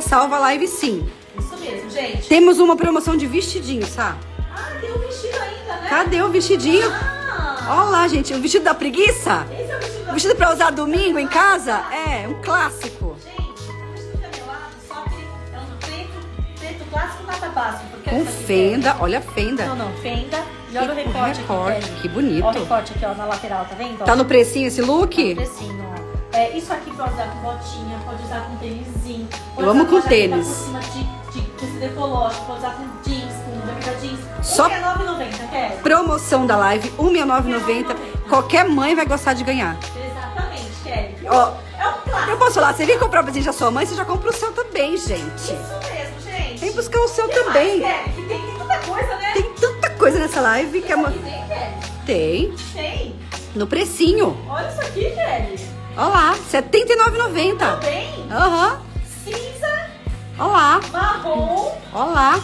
ficar salva a live sim. Isso mesmo, gente. Temos uma promoção de vestidinho, sabe? Ah, tem o vestido ainda, né? Cadê o vestidinho? Ah, Olha lá, gente, o vestido da preguiça. esse é o vestido da... vestido pra usar domingo em casa? É, um clássico. Gente, o vestido camelado, só que é um preto, preto clássico básico. Porque Com fenda, olha a Não, fenda. não, fenda. E olha o recorte, recorte, aqui, que bonito. Olha o recorte aqui, ó, na lateral, tá vendo? ó? Tá no precinho esse look? Tá no precinho, ó. É, isso aqui pode usar com botinha, pode usar com tênisinho. pode Eu amo com tênis. Por cima de, de tecido ecológico, pode usar com jeans, com jaqueta jeans. Só- Só... é 9,90, quer? Promoção da live, R$ 169,90. Qualquer mãe vai gostar de ganhar. Exatamente, Kelly. Ó, É um clássico. eu posso falar, você vem comprar presente da sua mãe, você já compra o seu também, gente. Isso mesmo, gente. Vem buscar o seu Que também. mais, Kelly? Que tem, tem tanta coisa, né? Tem tanta coisa nessa live que é uma... Tem, Kelly? Tem, Tem. no precinho. Olha isso aqui, Kelly. Olha lá, R$ 79,90. Também. Aham, Cinza, olha lá, marrom. olha lá.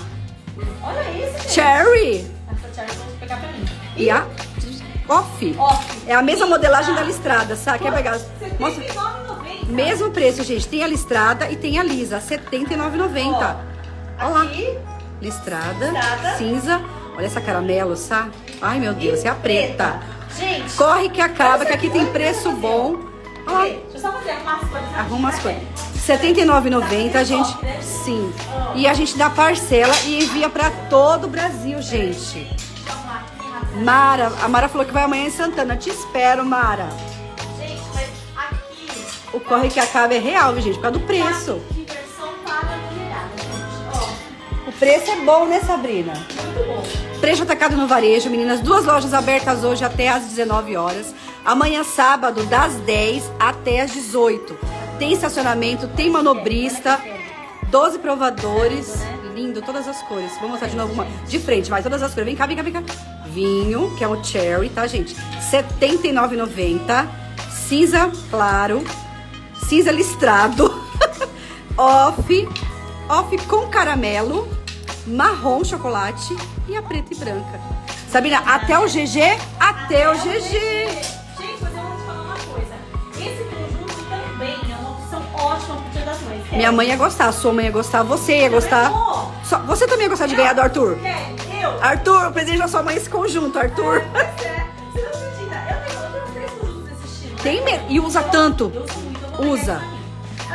Olha isso, gente. Cherry. Essa cherry vou pegar pra mim. E a off. Off. É a mesma modelagem da listrada, sabe? Quer pegar? Mostra. tem 9,90. Mesmo preço, gente. Tem a listrada e tem a lisa, R$ 79,90. Olha lá. Listrada, Listrada. cinza. Olha essa caramelo, sabe? Ai, meu Deus, é a preta. Gente, Corre que acaba, que aqui tem preço bom. Deixa eu só fazer arrumar as coisas. Arruma as aqui, coisas. R$ 79,90, a gente. Sim. E a gente dá parcela e envia pra todo o Brasil, gente. Mara, a Mara falou que vai amanhã em Santana. Te espero, Mara. Gente, mas aqui. O corre que acaba é real, gente? Por causa do preço. Ó, O preço é bom, né, Sabrina? muito bom. Preço atacado no varejo, meninas. Duas lojas abertas hoje até às 19 horas. Amanhã, sábado, das 10 até às 18. Tem estacionamento, tem manobrista, 12 provadores. Lindo, todas as cores. Vou mostrar de novo uma. De frente, vai, todas as cores. Vem cá, vem cá, vem cá. Vinho, que é o cherry, tá, gente? R$ 79,90. Cinza claro. Cinza listrado. off. Off com caramelo. Marrom chocolate e a preta e branca. Sabina, até o GG, até o GG. Minha mãe ia gostar, sua mãe ia gostar, você ia gostar. Só- você também ia gostar de ganhar do Arthur? Kelly, eu. Arthur, o presente da sua mãe é esse conjunto, Arthur. É. Você não acredita? Eu tenho, desse estilo. Tem mesmo. E usa tanto. Eu uso muito, eu Usa.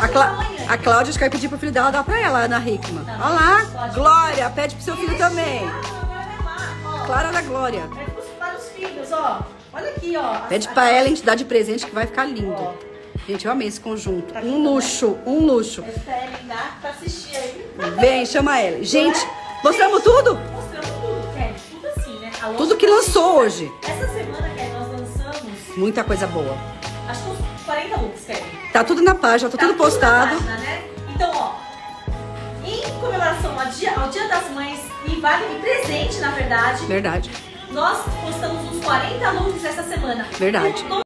A, Clá- Cláudia acho que vai pedir pro filho dela dar pra ela, Ana Hickman. Olha lá, Glória, pede pro seu filho também. Lá. Clara da Glória. Pede pros- para os filhos, ó. Olha aqui, ó. Pede pra ela a gente dar de presente que vai ficar lindo. Ó. Gente, eu amei esse conjunto. Tá Um luxo, um luxo. Pra ela dar pra assistir aí. Vem, chama ela. Gente, é? mostramos Gente, tudo? Mostramos tudo, Kelly. Tudo assim, né? Tudo que tá lançou cheia. hoje. Essa semana, Kelly, nós lançamos, Muita coisa boa. acho que uns 40 looks, Kelly. Tá tudo na página, tá, tudo na postado. página, né? Então, ó, em comemoração ao dia, ao dia das Mães e vale de presente, na verdade, Verdade, nós postamos uns 40 looks essa semana. Verdade.